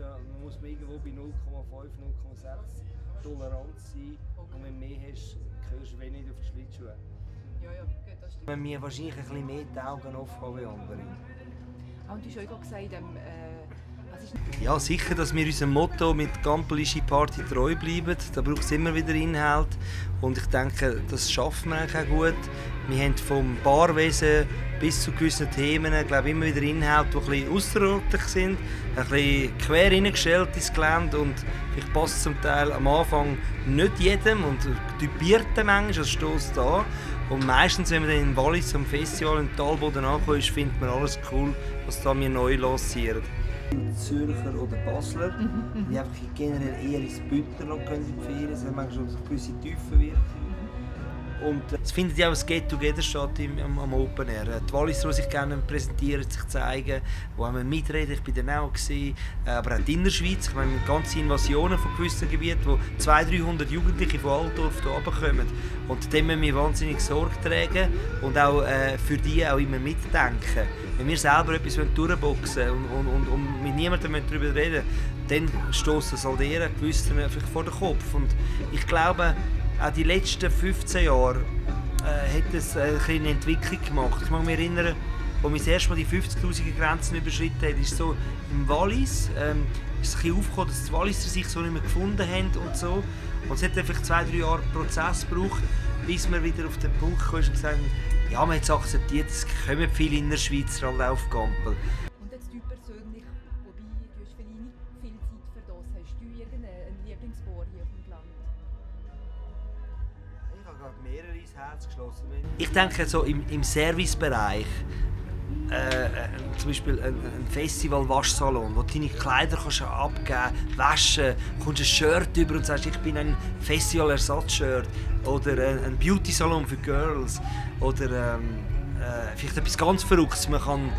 da muss man irgendwo bei 0,5, 0,6 Toleranz sein. Okay. Und wenn du mehr hast, gehörst du wenig auf die Schlittschuhe. Ja, ja, gut, das stimmt. Wenn wir wahrscheinlich ein bisschen mehr die Augen offen haben wie andere. Ah, und du hast auch gesagt, ähm, äh, was ist Ja, sicher, dass wir unserem Motto mit Gampelische Party treu bleiben. Da braucht es immer wieder Inhalt. Und ich denke, das schaffen wir eigentlich auch gut. Wir haben vom Barwesen bis zu gewissen Themen glaube ich, immer wieder Inhalte, die ein bisschen außerordentlich sind, ein bisschen quer hineingestellt ins Gelände und passt es zum Teil am Anfang nicht jedem und typierten manchmal, das stößt an. Und meistens, wenn man dann in Wallis am Festival im Talboden ankommt, ist, findet man alles cool, was da wir neu lancieren. Zürcher oder Basler, die einfach generell eher ins Bündner noch können in die Ferien, das hat manchmal schon gewisse Tiefe wirken. Und es findet ja auch ein Get-Together statt im, am, am Open Air. Äh, Die Walliser, die sich gerne präsentieren, sich zeigen, wo haben wir mitreden, ich war dann auch. Gewesen. Äh, Aber auch in der Schweiz, ich meine, ganze Invasionen von gewissen Gebieten, wo 200, 300 Jugendliche von Altdorf hier runterkommen. Und dem müssen wir wahnsinnig Sorge tragen und auch äh, für die auch immer mitdenken. Wenn wir selber etwas durchboxen und, und, und, und mit niemandem darüber reden dann stoßen es halt eher gewissen vor den Kopf. Und ich glaube, auch die letzten 15 Jahre äh, hat es äh, eine Entwicklung gemacht. Ich kann mich erinnern, als wir das erste Mal die 50'000er Grenzen überschritten haben, ist so im Wallis, ähm, ist es ein aufgekommen, dass die Walliser sich so nicht mehr gefunden haben und so. Und es hat einfach zwei, drei Jahre Prozess gebraucht, bis wir wieder auf den Punkt sind und gesagt haben, ja, man hat es akzeptiert, es kommen viele Innerschweizer halt auf Gampel. Und jetzt du persönlich, wobei du hast viel, viel Zeit für das, hast du irgendeinen Lieblingsbar hier auf dem Land? Ich denke so im, im Servicebereich, äh, äh, zum Beispiel ein, ein Festival-Waschsalon, wo du deine Kleider kannst abgeben waschen, kommst ein Shirt über und sagst, ich bin ein Festival-Ersatz-Shirt. Oder ein, ein Beauty-Salon für Girls. Oder ähm, äh, vielleicht etwas ganz Verrücktes. Man kann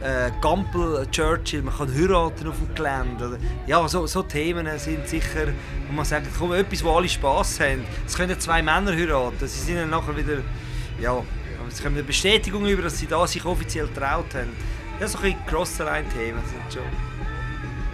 äh, Gampel, Churchill, man kann heiraten auf dem Gelände. Ja, so, so Themen sind sicher, wo man sagt, komm, etwas, wo alle Spass haben. Es können zwei Männer heiraten, sie sind dann nachher wieder, ja, es kommt eine Bestätigung über, dass sie da sich offiziell getraut haben. Ja, so ein bisschen Cross-Line-Themen sind schon.